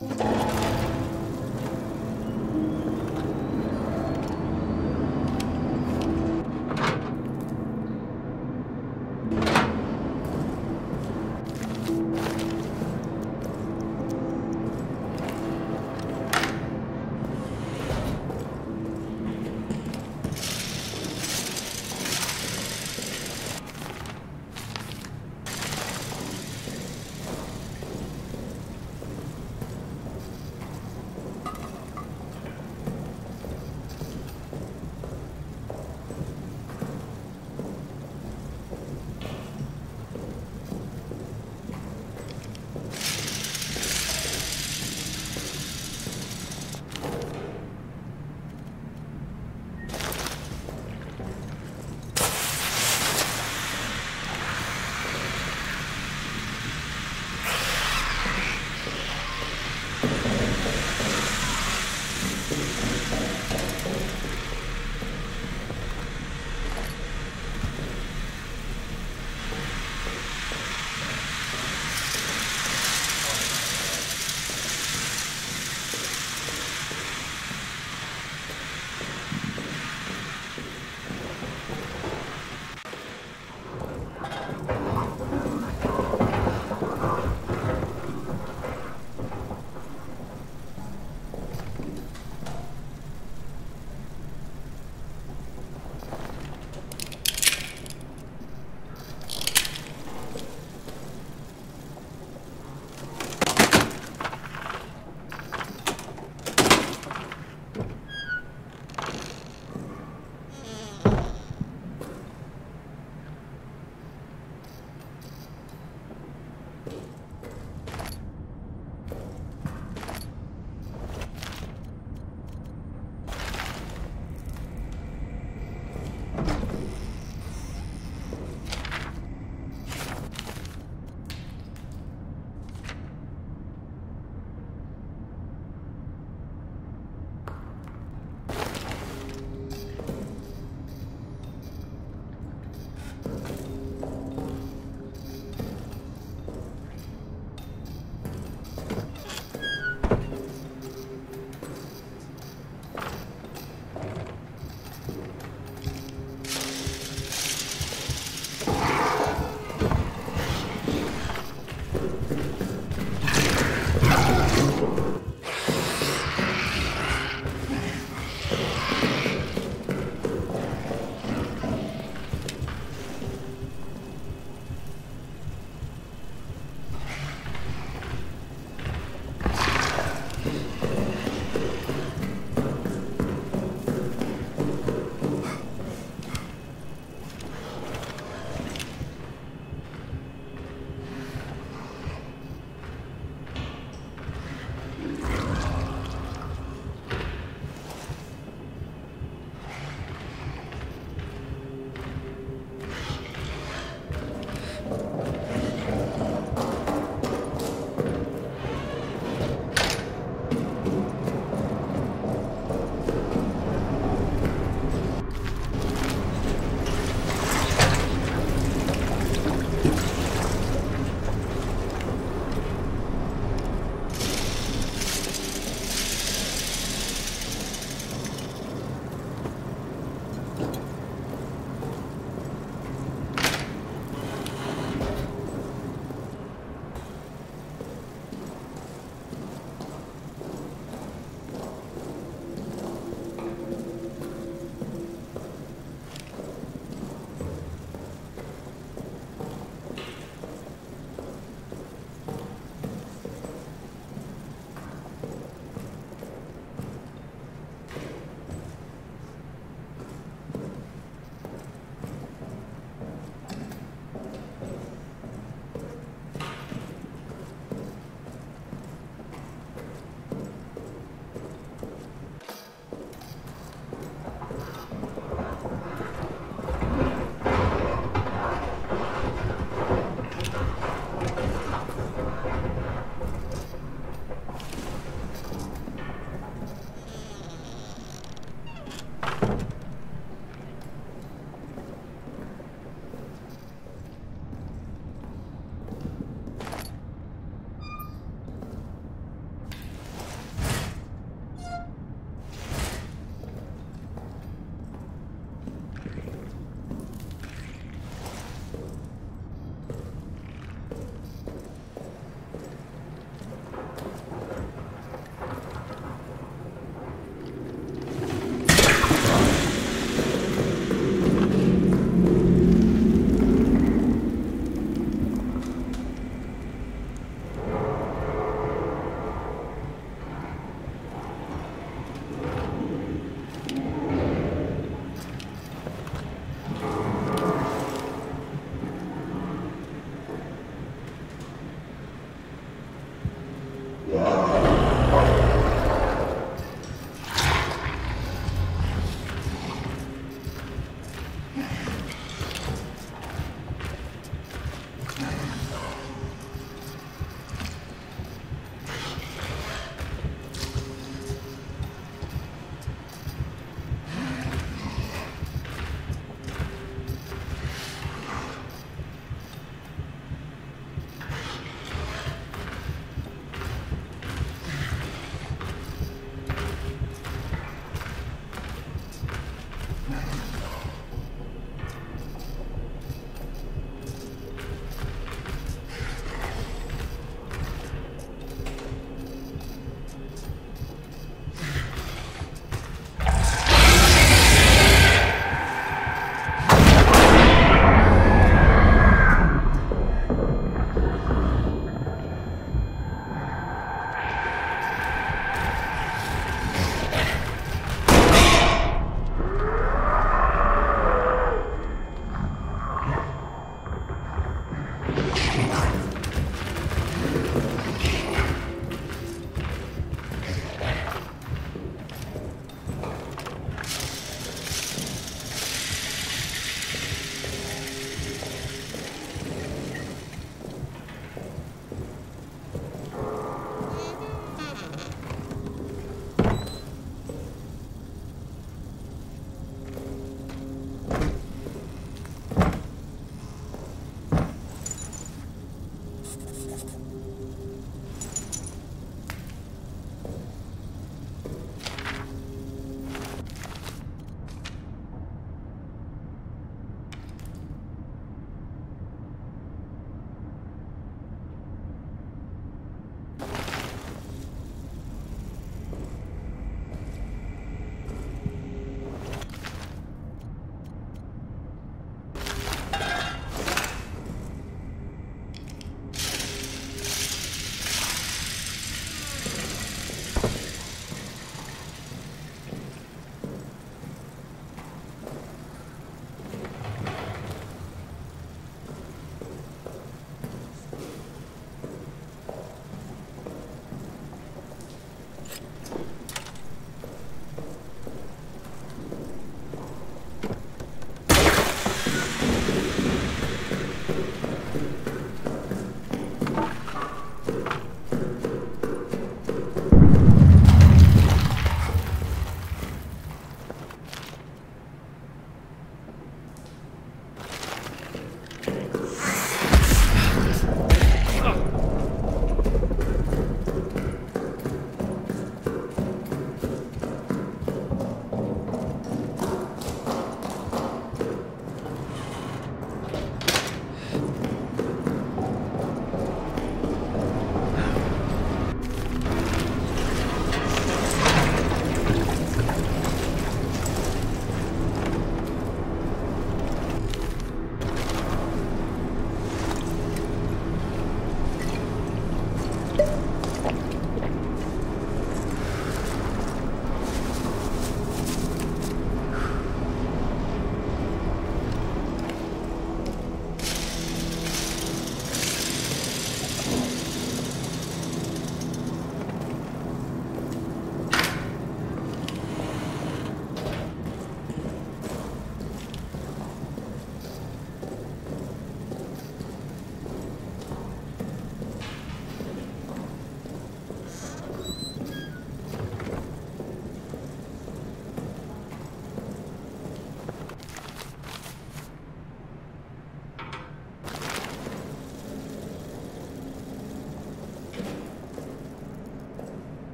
you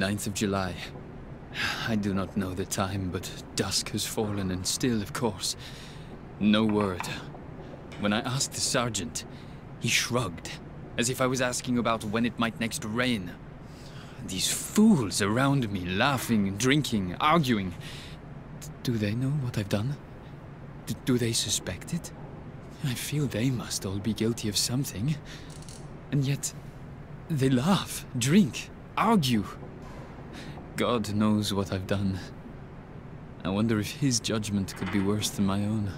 9th of July. I do not know the time, but dusk has fallen, and still, of course, no word. When I asked the sergeant, he shrugged, as if I was asking about when it might next rain. These fools around me, laughing, drinking, arguing. Do they know what I've done? Do they suspect it? I feel they must all be guilty of something. And yet, they laugh, drink, argue. God knows what I've done. I wonder if his judgment could be worse than my own.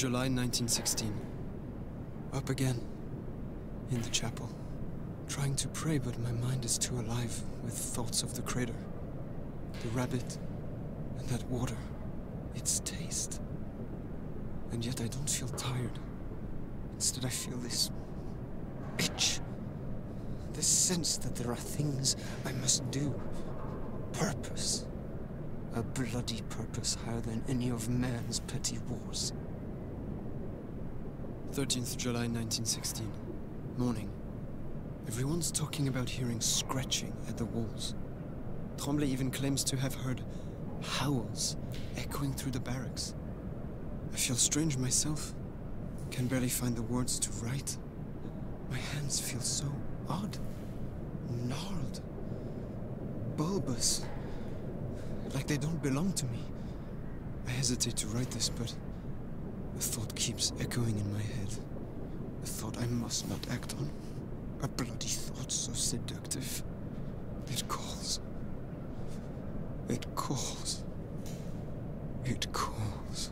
July 1916. Up again. In the chapel. Trying to pray, but my mind is too alive with thoughts of the crater. The rabbit. And that water. Its taste. And yet I don't feel tired. Instead, I feel this itch. This sense that there are things I must do. Purpose. A bloody purpose higher than any of man's petty wars. 13th July 1916. Morning. Everyone's talking about hearing scratching at the walls. Tremblay even claims to have heard howls echoing through the barracks. I feel strange myself. Can barely find the words to write. My hands feel so odd. Gnarled. Bulbous. Like they don't belong to me. I hesitate to write this, but a thought keeps echoing in my head. A thought I must not act on. A bloody thought so seductive. It calls. It calls. It calls.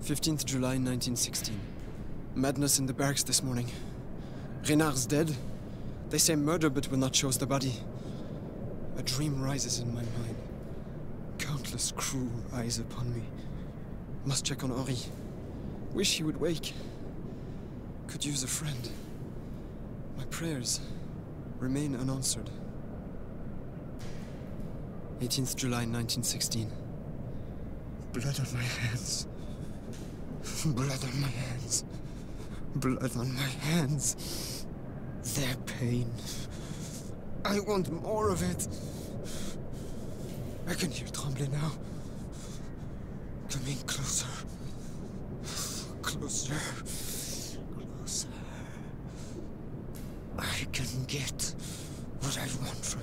15th July 1916. Madness in the barracks this morning. Renard's dead. They say murder but will not show us the body. A dream rises in my mind. Countless cruel eyes upon me. Must check on Henri. Wish he would wake. Could use a friend. My prayers remain unanswered. 18th July 1916. Blood on my hands. Blood on my hands. Blood on my hands. Their pain. I want more of it. I can hear Tremblay now. Coming closer. Closer. Closer. I can get what I want from.